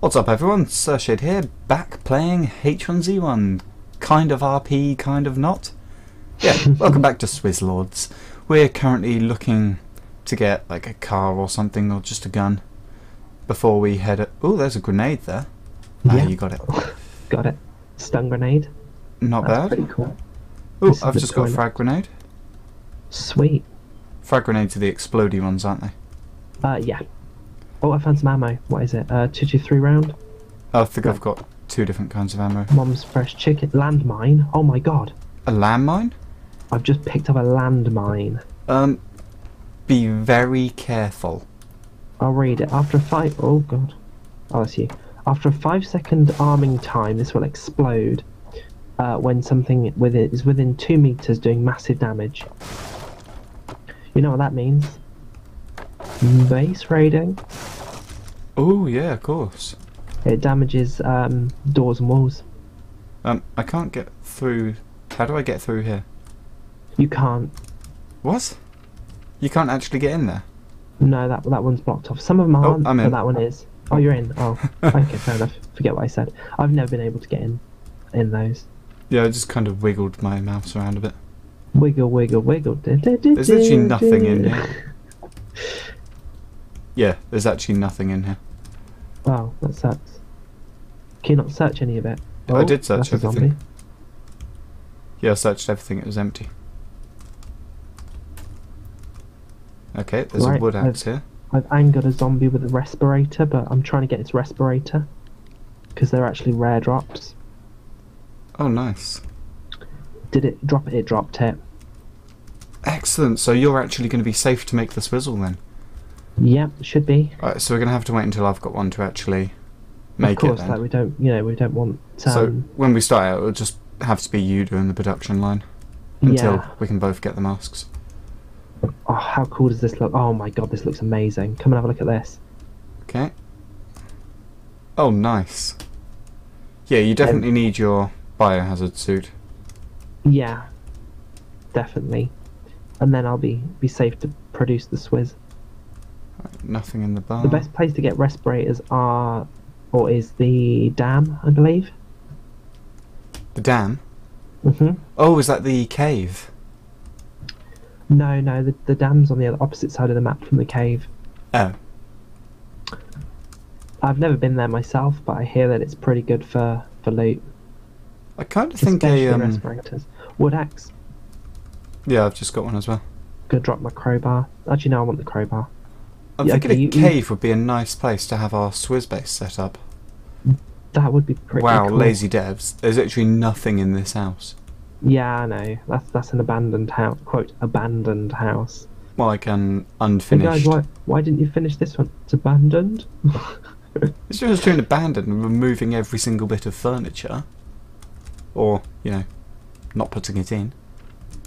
What's up everyone, SirShade here, back playing H1Z1. Kind of RP, kind of not. Yeah, welcome back to Swizzlords. We're currently looking to get like a car or something, or just a gun, before we head... Oh, there's a grenade there. Ah, Yeah. you got it. Got it. Stun grenade. Not That's bad. pretty cool. Oh, I've just got a frag grenade. Sweet. Frag grenades are the explodey ones, aren't they? Uh, yeah. Oh, I found some ammo. What is it? Uh, 223 round? I think I've got two different kinds of ammo. Mom's fresh chicken. Landmine. Oh my god. A landmine? I've just picked up a landmine. Um, be very careful. I'll read it. After a five... Oh god. Oh, that's you. After a five second arming time, this will explode uh, when something with it is within two meters doing massive damage. You know what that means? Base raiding. Oh, yeah, of course. It damages um, doors and walls. Um, I can't get through. How do I get through here? You can't. What? You can't actually get in there? No, that that one's blocked off. Some of them Oh, aren't, I'm but that one is. Oh, you're in. Oh, okay, fair enough. Forget what I said. I've never been able to get in in those. Yeah, I just kind of wiggled my mouse around a bit. Wiggle, wiggle, wiggle. There's literally nothing in here. Yeah, there's actually nothing in here. Wow, that sucks. Can you not search any of it? Oh, I did search everything. Yeah, I searched everything, it was empty. Okay, there's Right, a wood I've- axe here. I've angered a zombie with a respirator, but I'm trying to get its respirator because they're actually rare drops. Oh, nice. Did it drop it? It dropped it. Excellent, so you're actually going to be safe to make the swizzle then. Yep, should be. So we're going to have to wait until I've got one to actually make of course, it like we don't, you know, we don't want. Um, so when we start out, it'll just have to be you doing the production line until yeah. we can both get the masks. Oh, how cool does this look? Oh my god, this looks amazing. Come and have a look at this. Okay. Oh, nice. Yeah, you definitely need your biohazard suit. Yeah, definitely. And then I'll be be safe to produce the Swizz. Nothing in the bar. The best place to get respirators are, or is the dam, I believe. The dam. hmm Oh, is that the cave? No, no, the the dam's on the opposite side of the map from the cave. Oh, I've never been there myself, but I hear that it's pretty good for for loot, I kind of think a um. respirators. Wood axe. Yeah, I've just got one as well. Gonna drop my crowbar. Actually, no, I want the crowbar. I'm Yeah, thinking okay, a you- you- cave would be a nice place to have our Swizz base set up. That would be pretty. wow, cool. lazy devs. There's actually nothing in this house. Yeah, I know. That's that's an abandoned house. Quote abandoned house. Well, like an Hey unfinished. guys, why why didn't you finish this one? It's abandoned. It's just doing abandoned and removing every single bit of furniture. Or, you know, not putting it in.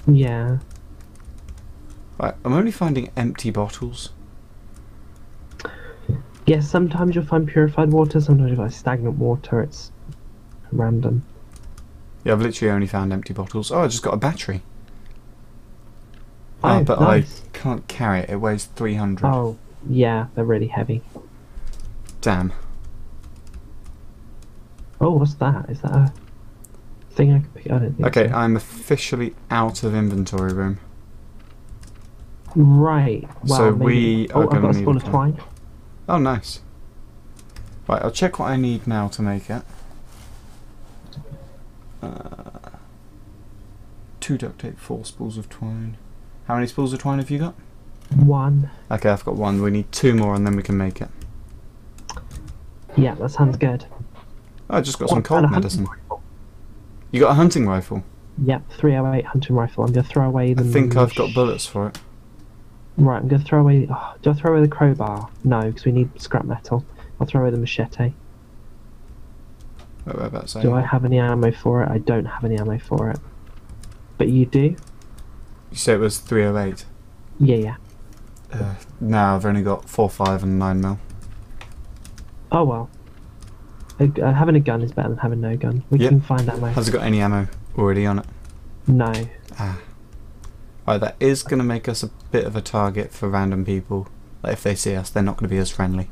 yeah. Right, I'm only finding empty bottles. Yes, sometimes you'll find purified water. Sometimes you'll find stagnant water. It's random. Yeah, I've literally only found empty bottles. Oh, I just got a battery. Oh, Ah, but nice. I can't carry it. It weighs 300. Oh, yeah, they're really heavy. Damn. Oh, what's that? Is that a thing I can pick? I don't think Okay, so. I'm officially out of inventory room. Right. Well, So maybe. we oh, are I've gonna got a need spool a of plan. twine. Oh, nice. Right, I'll check what I need now to make it. Uh, two duct tape, four spools of twine. How many spools of twine have you got? One. Okay, I've got one. We need two more and then we can make it. Yeah, that sounds good. Oh, I just got Oh, some cold medicine. rifle. You got a hunting rifle? Yep, 308 hunting rifle. I'm gonna throw away the... I think I've got bullets for it. Right, I'm gonna throw away. Oh, do I throw away the crowbar? No, because we need scrap metal. I'll throw away the machete. What about? Do I have any ammo for it? I don't have any ammo for it. But you do? You say it was 308. Yeah, yeah. Uh, now I've only got 4, 5 and 9 mil. Oh well. Uh, having a gun is better than having no gun. We Yep. can find ammo. Has it got any ammo already on it? No. Ah. Right, that is going to make us a bit of a target for random people. Like if they see us, they're not going to be as friendly.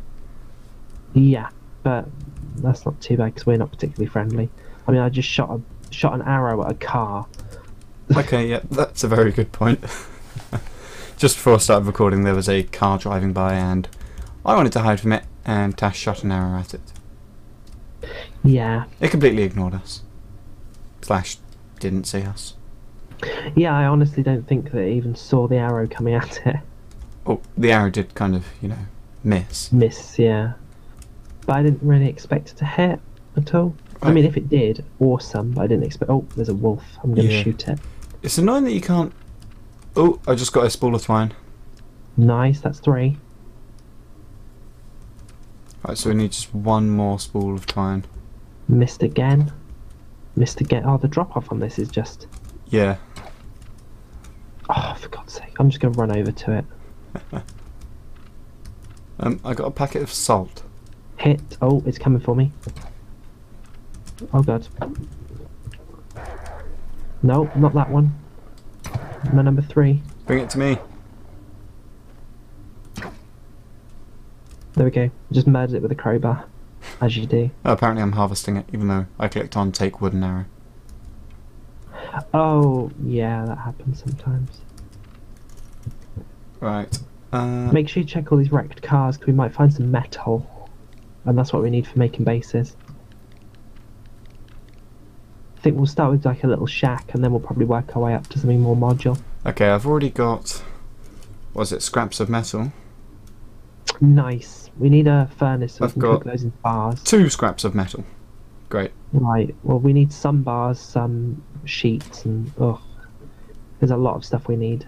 Yeah, but that's not too bad because we're not particularly friendly. I mean, I just shot a shot an arrow at a car. Okay, yeah, that's a very good point. Just before I started recording, there was a car driving by, and I wanted to hide from it, and Tash shot an arrow at it. Yeah, It completely ignored us. Slash, didn't see us. Yeah. I honestly don't think that it even saw the arrow coming at it. Oh, the arrow did kind of, you know, miss. Miss, yeah. But I didn't really expect it to hit at all. I mean, if it did, awesome. But I didn't expect. Oh, there's a wolf. I'm gonna Yeah. shoot it. It's annoying that you can't. Oh, I just got a spool of twine. Nice. That's three. Right, so we need just one more spool of twine. Missed again. Missed again. Oh, the drop off on this is just. Yeah. Oh, for God's sake! I'm just gonna run over to it. Um, I got a packet of salt. Hit. Oh, it's coming for me. Oh God. No, not that one. My number three. Bring it to me. There we go. Just murdered it with a crowbar, as you do. Oh, apparently I'm harvesting it, even though I clicked on take wooden arrow. Oh, yeah, that happens sometimes. Right. Uh, Make sure you check all these wrecked cars, because we might find some metal. And that's what we need for making bases. I think we'll start with like a little shack, and then we'll probably work our way up to something more modular. okay, I've already got. Was it scraps of metal? Nice. We need a furnace so I've we can cook those in bars. Two scraps of metal. Great. Right. Well, we need some bars, some sheets, and ugh, there's a lot of stuff we need.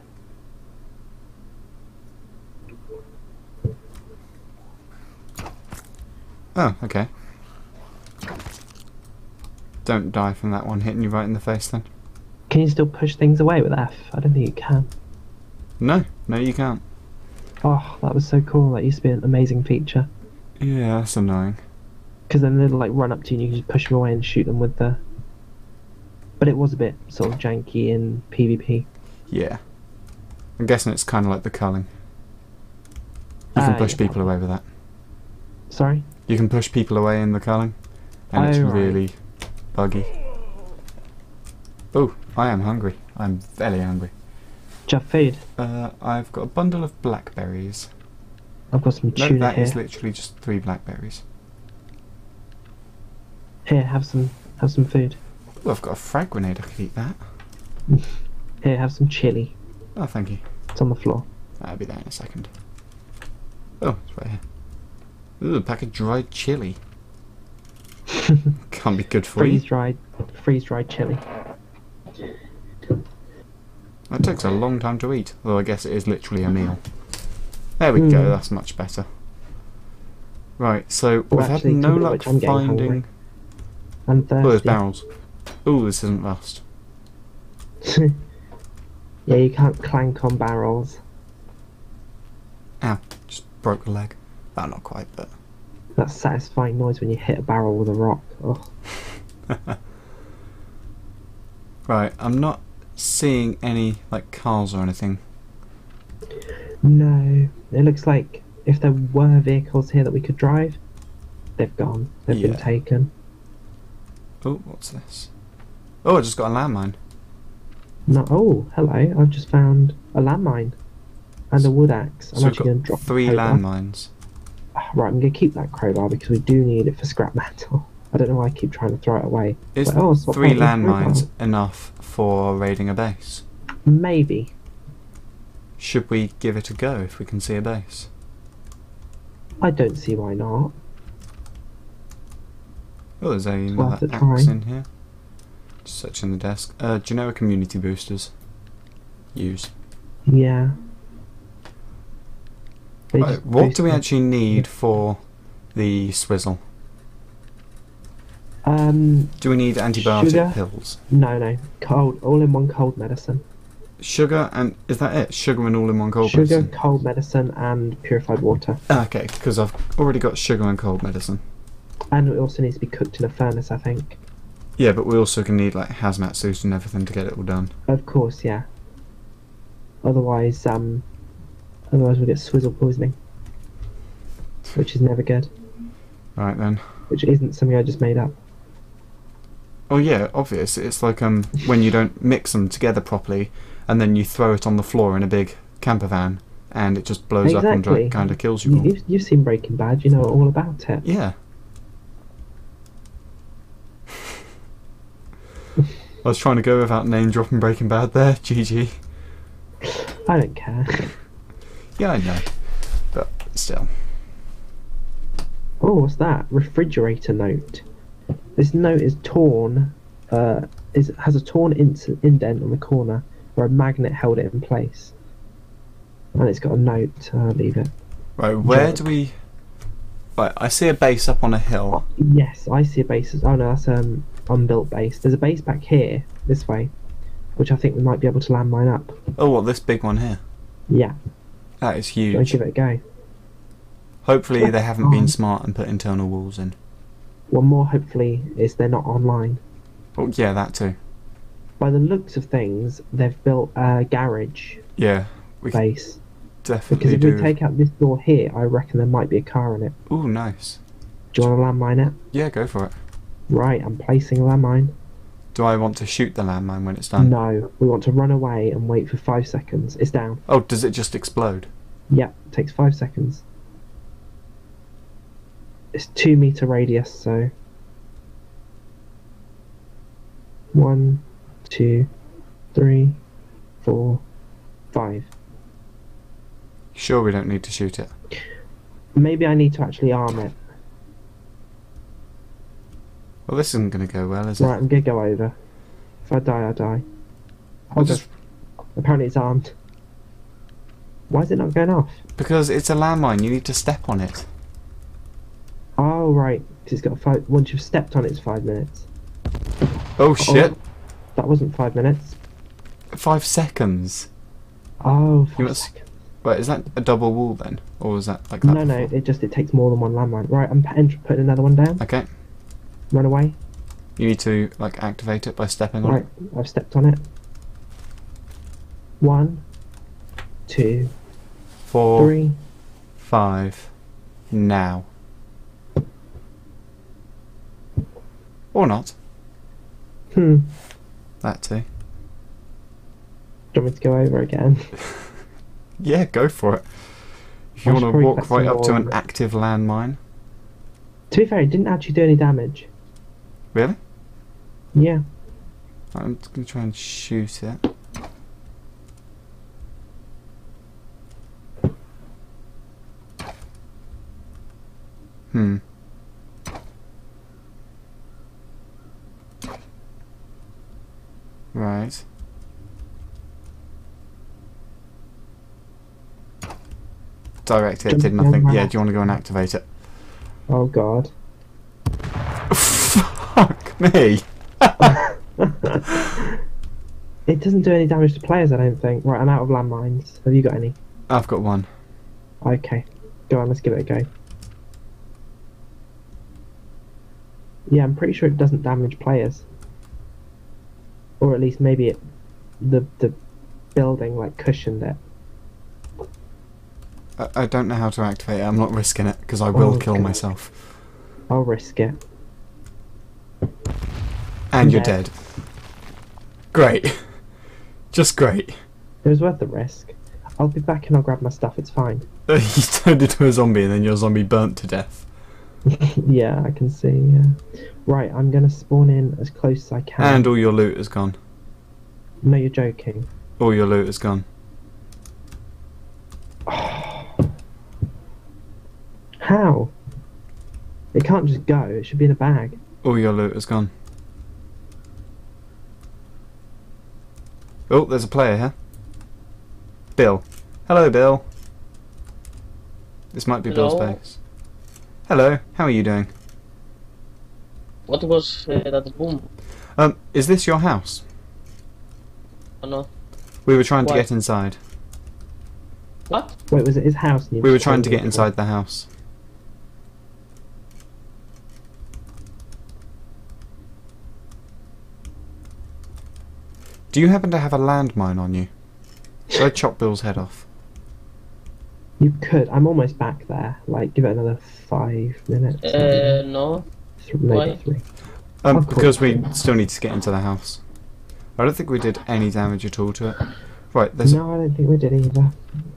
Oh, okay. Don't die from that one hitting you right in the face then. Can you still push things away with F? I don't think you can. No, no, you can't. Oh, that was so cool. That used to be an amazing feature. Yeah, that's annoying. Because then they'd like run up to you and you can just push them away and shoot them with the. But it was a bit sort of janky in PvP. Yeah. I'm guessing it's kind of like the culling. You can Ah, push yeah, people away with that. Sorry? You can push people away in the culling, and it's right. really buggy. Oh, I am hungry. I'm very hungry. Do you have food? Uh, I've got a bundle of blackberries. I've got some No, tuna that here. is literally just three blackberries. Here, have some have some food. Oh, I've got a frag grenade. I could eat that. Here, have some chili. Oh, thank you. It's on the floor. I'll be there in a second. Oh, it's right here. Ooh, a pack of dried chili. Can't be good for freeze you. dried, freeze dried chili. That takes a long time to eat, though I guess it is literally a meal. There we go, Hmm. that's much better. Right, so Oh, we've had no luck which, I'm getting finding. And Oh, there's barrels. Ooh, this isn't rust. yeah, you can't clank on barrels. Ow, just broke a leg. Well, not quite, but. That satisfying noise when you hit a barrel with a rock. Oh, Right, I'm not seeing any, like, cars or anything. no. It looks like if there were vehicles here that we could drive, they've gone. They've been taken. Oh, what's this? Oh, I just got a landmine. No. Oh, hello. I've just found a landmine and a wood axe. I'm so actually going to drop three landmines. Right, I'm going to keep that crowbar because we do need it for scrap metal. I don't know why I keep trying to throw it away. Is But, oh, three landmines enough for raiding a base? Maybe. Should we give it a go if we can see a base? I don't see why not. Oh, there's a, axe in here. Just searching the desk. Uh, do you know what community boosters use? Yeah. Right, what do we actually need for the swizzle? Um, Do we need antibiotic Sugar? pills? no, no. Cold, all in one cold medicine. Sugar and is that it? Sugar and all in one cold Sugar, medicine. Sugar, cold medicine, and purified water. Ah, okay, because I've already got sugar and cold medicine. And it also needs to be cooked in a furnace, I think. Yeah, but we also can need like hazmat suits and everything to get it all done. Of course, yeah. Otherwise, um, otherwise we'll get swizzle poisoning, which is never good. Right then. which isn't something I just made up. Oh yeah, obvious. It's like um when you don't mix them together properly, and then you throw it on the floor in a big camper van, and it just blows up Exactly. and kind of kills you You, all. you've, you've seen Breaking Bad, you know all about it. Yeah. I was trying to go without name dropping Breaking Bad there. GG. I don't care. Yeah, I know, but still. Oh, what's that? Refrigerator note. This note is torn. Uh, is has a torn in- indent on the corner where a magnet held it in place. And it's got a note. Uh, leave it. Right, where do we? Right, I see a base up on a hill. Yes, I see a base. Oh no, that's um unbuilt base. There's a base back here, this way, which I think we might be able to landmine up. Oh, what this big one here? Yeah, That is huge. give it a go. Hopefully they haven't been smart and put internal walls in. One more, hopefully, is they're not online. Oh yeah, that too. By the looks of things, they've built a garage Yeah, we base. Definitely. Because if do. we take out this door here, I reckon there might be a car in it. Ooh, nice. Do you want to landmine it? Yeah, go for it. Right, I'm placing a landmine. Do I want to shoot the landmine when it's done? No, we want to run away and wait for five seconds. It's down. Oh, does it just explode? Yeah, takes five seconds. It's two meter radius, so one, two, three, four, five. Sure, we don't need to shoot it. Maybe I need to actually arm it. Well, this isn't going to go well, is it? Right, I'm gonna go over. If I die, I die. Hold just. Apparently it's armed. Why is it not going off? because it's a landmine. You need to step on it. Oh right, it's got five. Once you've stepped on it, it's five minutes. Oh, oh shit! That wasn't five minutes. Five seconds. Oh, five You must- seconds. Wait, is that a double wall then, or was that like that? No, no, it just it takes more than one landmine. Right, I'm putting another one down. Okay, Run away. you need to like activate it by stepping on it. Right, I've stepped on it. One, two. Four, three. five, now. Or not. Hmm. That too. Do you want me to go over again? Yeah, go for it. If you want to walk right up to an it. active landmine. to be fair, it didn't actually do any damage. Really? Yeah. I'm just gonna try and shoot it. Hmm. Right. Direct it, did nothing. Yeah, do you want to go and activate it? Oh god. Fuck me! it doesn't do any damage to players, I don't think. Right, I'm out of landmines. Have you got any? I've got one. Okay. Go on, let's give it a go. Yeah, I'm pretty sure it doesn't damage players. Or at least maybe it the the building like cushioned it. I, I don't know how to activate it. I'm not risking it because I will Oh, kill God. myself. I'll risk it. And you're Yeah. dead. Great. Just great. It was worth the risk. I'll be back and I'll grab my stuff, it's fine. you turned into a zombie and then your zombie burnt to death. yeah, I can see, yeah. Right, I'm gonna spawn in as close as I can. And all your loot is gone. No, you're joking. All your loot is gone. How? It can't just go, it should be in a bag. All your loot is gone. Oh, there's a player here. Bill. Hello, Bill. This might be Bill's Hello. base. Hello, how are you doing? What was uh, that boom? Um, is this your house? Oh no. We were trying to get inside. What? Wait, was it his house? We were trying to get inside the house. Do you happen to have a landmine on you? Should I chop Bill's head off? You could. I'm almost back there. Like, give it another five minutes. Uh, no. th- no, Why? three. Um, Of course. because we still need to get into the house. I don't think we did any damage at all to it. Right, there's No, I don't think we did either.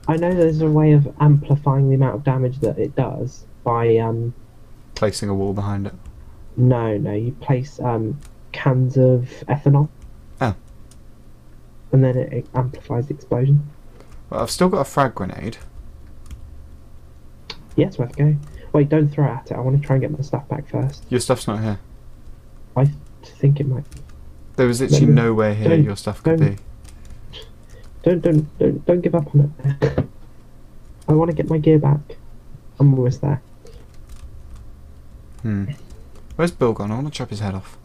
I know there's a way of amplifying the amount of damage that it does by um. placing a wall behind it. No, no, you place um cans of ethanol. Oh. And then it, it amplifies the explosion. Well, I've still got a frag grenade. Yeah, it's worth a go. Wait, don't throw at it. I want to try and get my stuff back first. Your stuff's not here. I think it might. There was literally Don't- nowhere here your stuff could don't- be. Don't don't don't don't give up on it. I want to get my gear back. I'm almost there. Hmm. Where's Bill gone? I want to chop his head off.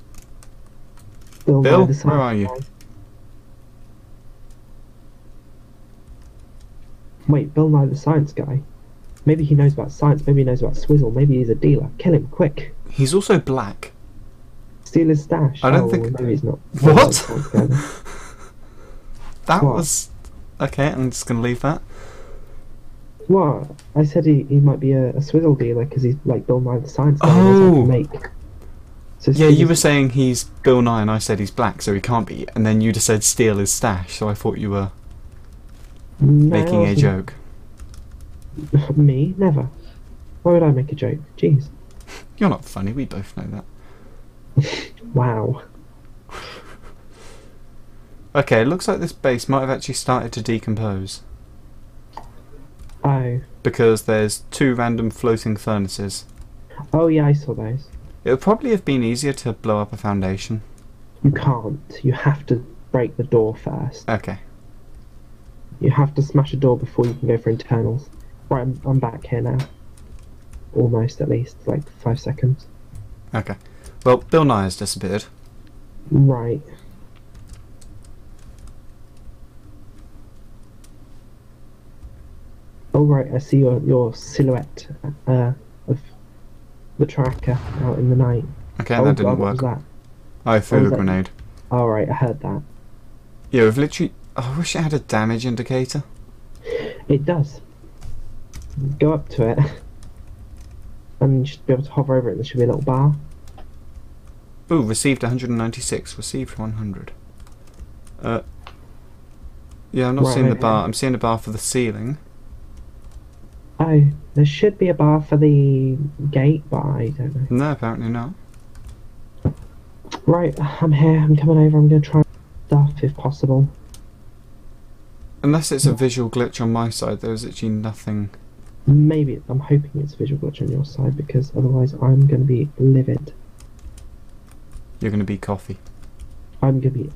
Bill, Bill, where are you? Wait, Bill Nye the science guy. Maybe he knows about science. Maybe he knows about Swizzle. Maybe he's a dealer. Kill him quick. He's also black. Steal his stash. I don't oh, think- Maybe he's not. What? That What? was. Okay, I'm just gonna leave that. What? I said he, he might be a, a Swizzle dealer because he's like Bill Nye the science guy. to Oh. make. So Yeah, you were saying he's Bill Nye, and I said he's black, so he can't be. And then you just said steal his stash, so I thought you were No, making a joke. Me? Never. Why would I make a joke? Jeez. You're not funny. We both know that. Wow. Okay, it looks like this base might have actually started to decompose Oh. because there's two random floating furnaces. Oh yeah, I saw those. It would probably have been easier to blow up a foundation. You can't. You have to break the door first. Okay. You have to smash a door before you can go for internals. Right, I'm, I'm back here now. Almost, at least. Like five seconds. Okay. Well, Bill Nye has disappeared. Right. Oh right, I see your your silhouette uh, of the tracker out in the night. Okay, oh that didn't God, what was work. that? I threw Oh, the that- grenade. All right, I heard that. Yeah, we've literally. Oh, I wish it had a damage indicator. It does. Go up to it, and you should be able to hover over it. There should be a little bar. Ooh, received 196. Received 100. Uh. Yeah, I'm not Right, seeing the bar. I'm seeing a bar for the ceiling. Oh, there should be a bar for the gate, but I don't know. No, apparently not. Right, I'm here. I'm coming over. I'm gonna try stuff if possible. Unless it's a visual glitch on my side, there's actually nothing. Maybe I'm hoping it's a visual glitch on your side because otherwise I'm gonna be livid. You're going to be coffee. I'm gonna be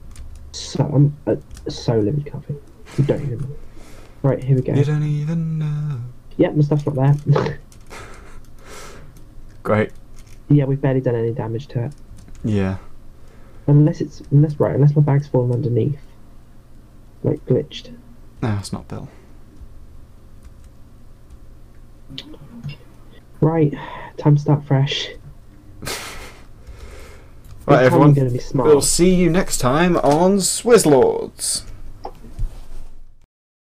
so I'm uh, so livid, coffee. You don't even. know. Right, here we go. You don't even know. Yep, my stuff's not there. Great. yeah, we've barely done any damage to it. Yeah. Unless it's unless right, unless my bag's fallen underneath, like glitched. No, it's not Bill. Right, time to start fresh. Right, everyone. Gonna be smart. We'll see you next time on Swizzlords.